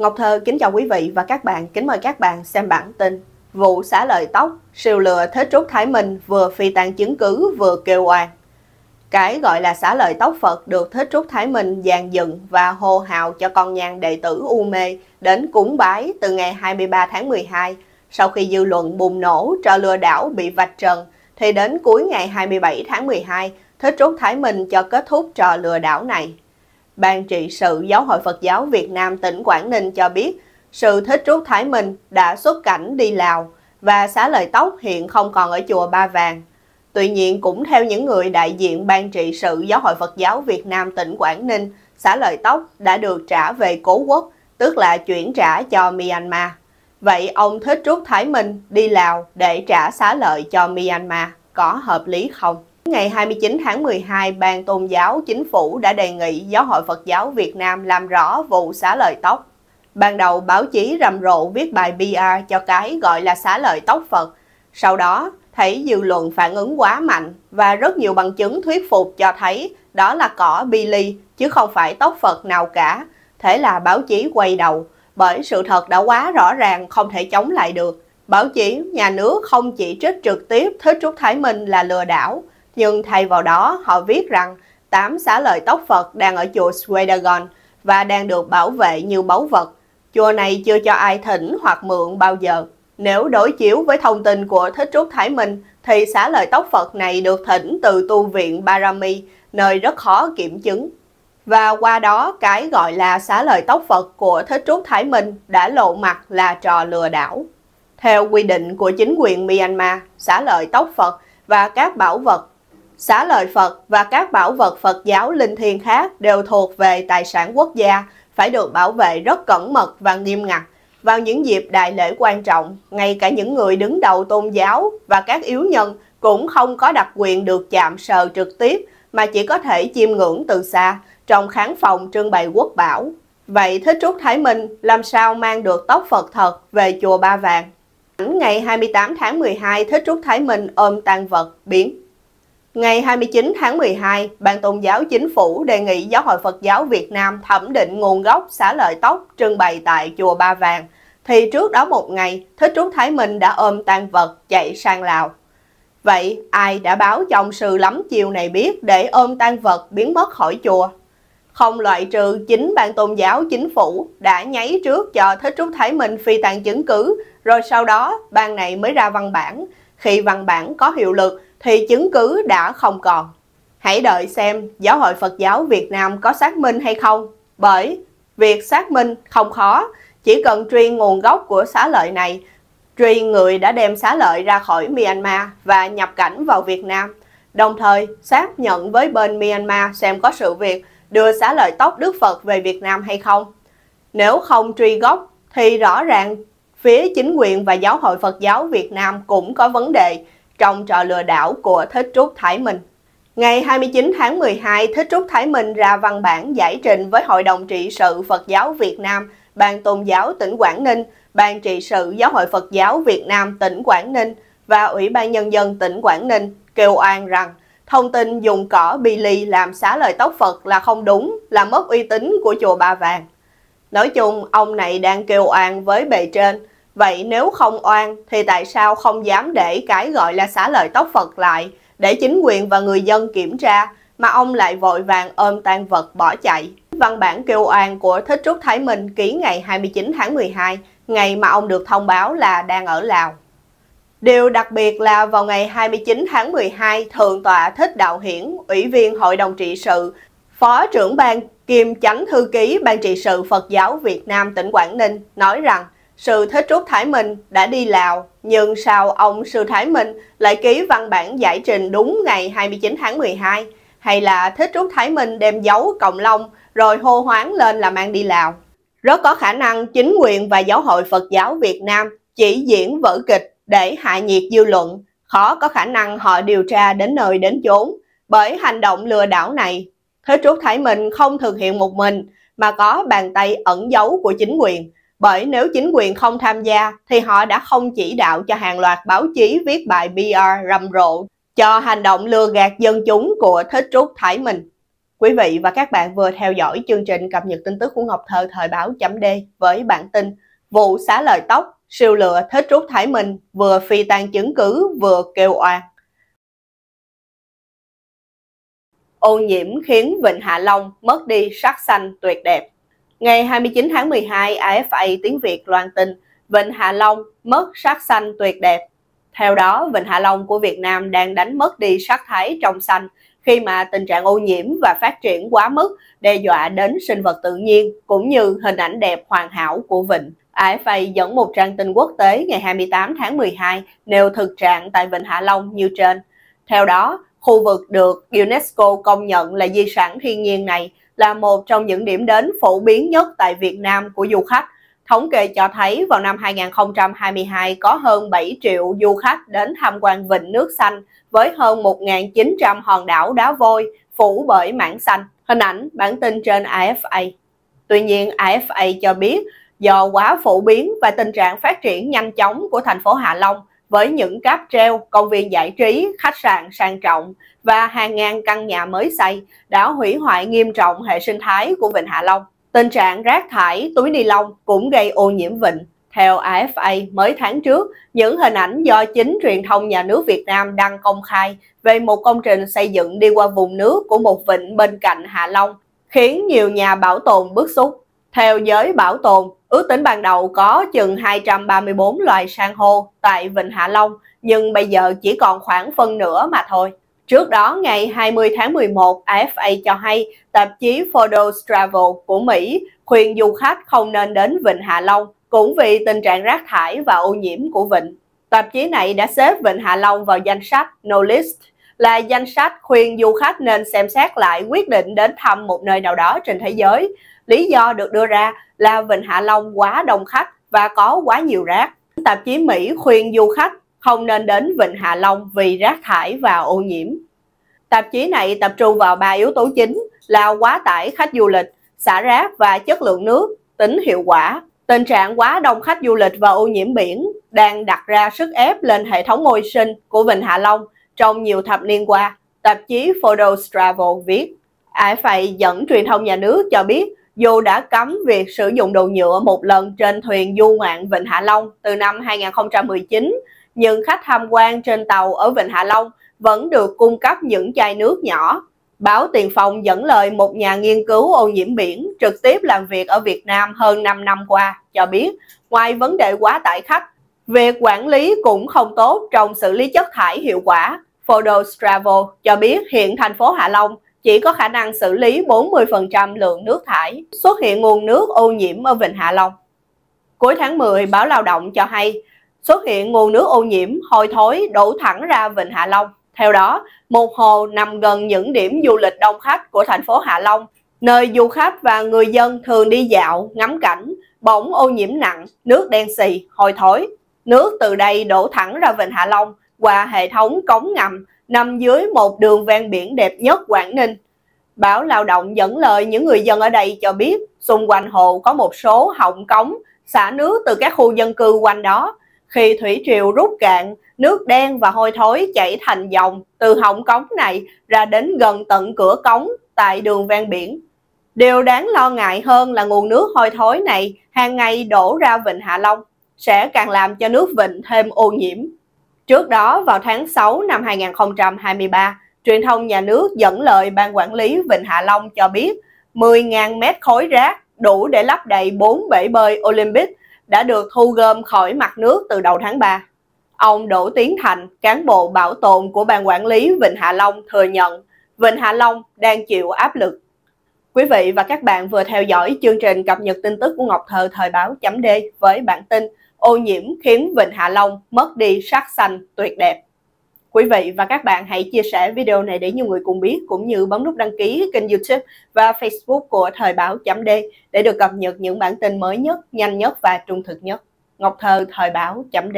Ngọc Thơ kính chào quý vị và các bạn, kính mời các bạn xem bản tin. Vụ xả lợi tóc, siêu lừa Thế Trúc Thái Minh vừa phi tàn chứng cứ vừa kêu oan. Cái gọi là xả lợi tóc Phật được Thế Trúc Thái Minh dàn dựng và hô hào cho con nhang đệ tử U Mê đến cúng bái từ ngày 23 tháng 12. Sau khi dư luận bùng nổ trò lừa đảo bị vạch trần, thì đến cuối ngày 27 tháng 12, Thế Trúc Thái Minh cho kết thúc trò lừa đảo này. Ban trị sự Giáo hội Phật giáo Việt Nam tỉnh Quảng Ninh cho biết, sự thích trúc Thái Minh đã xuất cảnh đi Lào và xá lợi tóc hiện không còn ở chùa Ba Vàng. Tuy nhiên, cũng theo những người đại diện Ban trị sự Giáo hội Phật giáo Việt Nam tỉnh Quảng Ninh, xá lợi tóc đã được trả về cố quốc, tức là chuyển trả cho Myanmar. Vậy ông Thích Trúc Thái Minh đi Lào để trả xá lợi cho Myanmar có hợp lý không? Ngày 29 tháng 12, Ban Tôn giáo Chính phủ đã đề nghị Giáo hội Phật giáo Việt Nam làm rõ vụ xá lợi tóc. Ban đầu báo chí rầm rộ viết bài PR cho cái gọi là xá lợi tóc Phật. Sau đó, thấy dư luận phản ứng quá mạnh và rất nhiều bằng chứng thuyết phục cho thấy đó là cỏ Billy chứ không phải tóc Phật nào cả. Thế là báo chí quay đầu, bởi sự thật đã quá rõ ràng không thể chống lại được. Báo chí, nhà nước không chỉ trích trực tiếp Thích Trúc Thái Minh là lừa đảo, nhưng thay vào đó họ viết rằng tám xá lợi tóc Phật đang ở chùa Swedagon và đang được bảo vệ như báu vật. Chùa này chưa cho ai thỉnh hoặc mượn bao giờ. Nếu đối chiếu với thông tin của Thích Trúc Thái Minh, thì xá lợi tóc Phật này được thỉnh từ tu viện Barami, nơi rất khó kiểm chứng. Và qua đó, cái gọi là xá lợi tóc Phật của Thích Trúc Thái Minh đã lộ mặt là trò lừa đảo. Theo quy định của chính quyền Myanmar, xá lợi tóc Phật và các bảo vật Xá lợi Phật và các bảo vật Phật giáo linh thiêng khác đều thuộc về tài sản quốc gia, phải được bảo vệ rất cẩn mật và nghiêm ngặt. Vào những dịp đại lễ quan trọng, ngay cả những người đứng đầu tôn giáo và các yếu nhân cũng không có đặc quyền được chạm sờ trực tiếp mà chỉ có thể chiêm ngưỡng từ xa trong khán phòng trưng bày quốc bảo. Vậy Thích Trúc Thái Minh làm sao mang được tóc Phật thật về chùa Ba Vàng? Ngày 28 tháng 12, Thích Trúc Thái Minh ôm tang vật biến Ngày 29 tháng 12, Ban Tôn giáo Chính phủ đề nghị Giáo hội Phật giáo Việt Nam thẩm định nguồn gốc xá lợi tóc trưng bày tại Chùa Ba Vàng. Thì trước đó một ngày, Thích Trúc Thái Minh đã ôm tan vật chạy sang Lào. Vậy ai đã báo cho ông sư lắm chiều này biết để ôm tan vật biến mất khỏi chùa? Không loại trừ chính Ban Tôn giáo Chính phủ đã nháy trước cho Thích Trúc Thái Minh phi tàn chứng cứ, rồi sau đó ban này mới ra văn bản. Khi văn bản có hiệu lực, thì chứng cứ đã không còn. Hãy đợi xem Giáo hội Phật giáo Việt Nam có xác minh hay không, bởi việc xác minh không khó, chỉ cần truy nguồn gốc của xá lợi này, truy người đã đem xá lợi ra khỏi Myanmar và nhập cảnh vào Việt Nam, đồng thời xác nhận với bên Myanmar xem có sự việc đưa xá lợi tóc Đức Phật về Việt Nam hay không. Nếu không truy gốc thì rõ ràng phía chính quyền và Giáo hội Phật giáo Việt Nam cũng có vấn đề trong trò lừa đảo của Thích Trúc Thái Minh. Ngày 29 tháng 12, Thích Trúc Thái Minh ra văn bản giải trình với Hội đồng trị sự Phật giáo Việt Nam, Ban Tôn giáo tỉnh Quảng Ninh, Ban trị sự Giáo hội Phật giáo Việt Nam tỉnh Quảng Ninh và Ủy ban Nhân dân tỉnh Quảng Ninh kêu oan rằng thông tin dùng cỏ Billy làm xá lời tóc Phật là không đúng, là mất uy tín của chùa Ba Vàng. Nói chung, ông này đang kêu oan với bề trên, Vậy nếu không oan thì tại sao không dám để cái gọi là xá lợi tóc Phật lại để chính quyền và người dân kiểm tra mà ông lại vội vàng ôm tan vật bỏ chạy? Văn bản kêu oan của Thích Trúc Thái Minh ký ngày 29 tháng 12, ngày mà ông được thông báo là đang ở Lào. Điều đặc biệt là vào ngày 29 tháng 12, Thượng tọa Thích Đạo Hiển, Ủy viên Hội đồng trị sự, Phó trưởng ban kiêm chánh thư ký Ban trị sự Phật giáo Việt Nam tỉnh Quảng Ninh nói rằng Sư Thích Trúc Thái Minh đã đi Lào, nhưng sao ông Sư Thái Minh lại ký văn bản giải trình đúng ngày 29 tháng 12? Hay là Thích Trúc Thái Minh đem giấu còng Long rồi hô hoáng lên là mang đi Lào? Rất có khả năng chính quyền và giáo hội Phật giáo Việt Nam chỉ diễn vở kịch để hạ nhiệt dư luận. Khó có khả năng họ điều tra đến nơi đến chốn. Bởi hành động lừa đảo này, Thế Trúc Thái Minh không thực hiện một mình mà có bàn tay ẩn giấu của chính quyền bởi nếu chính quyền không tham gia thì họ đã không chỉ đạo cho hàng loạt báo chí viết bài PR rầm rộ cho hành động lừa gạt dân chúng của Thích Trúc Thái Minh. Quý vị và các bạn vừa theo dõi chương trình cập nhật tin tức của Ngọc Thơ thời báo chấm D với bản tin Vụ xá lời tóc, siêu lừa thích Trúc Thái Minh vừa phi tan chứng cứ vừa kêu oan. Ô nhiễm khiến Vịnh Hạ Long mất đi sắc xanh tuyệt đẹp. Ngày 29 tháng 12, AFA tiếng Việt loan tin Vịnh Hạ Long mất sắc xanh tuyệt đẹp. Theo đó, Vịnh Hạ Long của Việt Nam đang đánh mất đi sắc thái trong xanh khi mà tình trạng ô nhiễm và phát triển quá mức đe dọa đến sinh vật tự nhiên cũng như hình ảnh đẹp hoàn hảo của vịnh. AFA dẫn một trang tin quốc tế ngày 28 tháng 12 nêu thực trạng tại Vịnh Hạ Long như trên. Theo đó, khu vực được UNESCO công nhận là di sản thiên nhiên này là một trong những điểm đến phổ biến nhất tại Việt Nam của du khách. Thống kê cho thấy vào năm 2022 có hơn 7 triệu du khách đến tham quan vịnh nước xanh với hơn 1.900 hòn đảo đá vôi phủ bởi mảng xanh. Hình ảnh bản tin trên AFA. Tuy nhiên, AFA cho biết do quá phổ biến và tình trạng phát triển nhanh chóng của thành phố Hạ Long với những cáp treo, công viên giải trí, khách sạn sang trọng và hàng ngàn căn nhà mới xây đã hủy hoại nghiêm trọng hệ sinh thái của Vịnh Hạ Long. Tình trạng rác thải, túi ni lông cũng gây ô nhiễm vịnh. Theo AFA, mới tháng trước, những hình ảnh do chính truyền thông nhà nước Việt Nam đăng công khai về một công trình xây dựng đi qua vùng nước của một vịnh bên cạnh Hạ Long, khiến nhiều nhà bảo tồn bức xúc. Theo giới bảo tồn, ước tính ban đầu có chừng 234 loài san hô tại Vịnh Hạ Long, nhưng bây giờ chỉ còn khoảng phân nửa mà thôi. Trước đó, ngày 20 tháng 11, AFA cho hay tạp chí Photos Travel của Mỹ khuyên du khách không nên đến Vịnh Hạ Long cũng vì tình trạng rác thải và ô nhiễm của vịnh. Tạp chí này đã xếp Vịnh Hạ Long vào danh sách No List là danh sách khuyên du khách nên xem xét lại quyết định đến thăm một nơi nào đó trên thế giới. Lý do được đưa ra là Vịnh Hạ Long quá đông khách và có quá nhiều rác. Tạp chí Mỹ khuyên du khách không nên đến Vịnh Hạ Long vì rác thải và ô nhiễm. Tạp chí này tập trung vào ba yếu tố chính là quá tải khách du lịch, xả rác và chất lượng nước, tính hiệu quả. Tình trạng quá đông khách du lịch và ô nhiễm biển đang đặt ra sức ép lên hệ thống môi sinh của Vịnh Hạ Long trong nhiều thập niên qua. Tạp chí Photos Travel viết, AFA dẫn truyền thông nhà nước cho biết dù đã cấm việc sử dụng đồ nhựa một lần trên thuyền du ngoạn Vịnh Hạ Long từ năm 2019, nhưng khách tham quan trên tàu ở Vịnh Hạ Long vẫn được cung cấp những chai nước nhỏ. Báo Tiền Phong dẫn lời một nhà nghiên cứu ô nhiễm biển trực tiếp làm việc ở Việt Nam hơn 5 năm qua, cho biết ngoài vấn đề quá tải khách, việc quản lý cũng không tốt trong xử lý chất thải hiệu quả. Photos Travel cho biết hiện thành phố Hạ Long chỉ có khả năng xử lý 40% lượng nước thải, xuất hiện nguồn nước ô nhiễm ở Vịnh Hạ Long. Cuối tháng 10, báo Lao động cho hay xuất hiện nguồn nước ô nhiễm hôi thối đổ thẳng ra Vịnh Hạ Long. Theo đó, một hồ nằm gần những điểm du lịch đông khách của thành phố Hạ Long, nơi du khách và người dân thường đi dạo, ngắm cảnh, bỗng ô nhiễm nặng, nước đen xì, hôi thối. Nước từ đây đổ thẳng ra Vịnh Hạ Long qua hệ thống cống ngầm nằm dưới một đường ven biển đẹp nhất Quảng Ninh. Báo Lao động dẫn lời những người dân ở đây cho biết xung quanh hồ có một số họng cống xả nước từ các khu dân cư quanh đó. Khi thủy triều rút cạn, nước đen và hôi thối chảy thành dòng từ họng cống này ra đến gần tận cửa cống tại đường ven biển. Điều đáng lo ngại hơn là nguồn nước hôi thối này hàng ngày đổ ra Vịnh Hạ Long, sẽ càng làm cho nước vịnh thêm ô nhiễm. Trước đó, vào tháng 6 năm 2023, truyền thông nhà nước dẫn lời Ban Quản lý Vịnh Hạ Long cho biết 10.000 mét khối rác đủ để lắp đầy 4 bể bơi Olympic đã được thu gom khỏi mặt nước từ đầu tháng 3. Ông Đỗ Tiến Thành, cán bộ bảo tồn của Ban Quản lý Vịnh Hạ Long thừa nhận Vịnh Hạ Long đang chịu áp lực. Quý vị và các bạn vừa theo dõi chương trình cập nhật tin tức của Ngọc Thơ Thời báo chấm D với bản tin ô nhiễm khiến Vịnh Hạ Long mất đi sắc xanh tuyệt đẹp. Quý vị và các bạn hãy chia sẻ video này để nhiều người cùng biết cũng như bấm nút đăng ký kênh youtube và facebook của Thời báo chấm D để được cập nhật những bản tin mới nhất, nhanh nhất và trung thực nhất. Ngọc Thơ Thời báo chấm D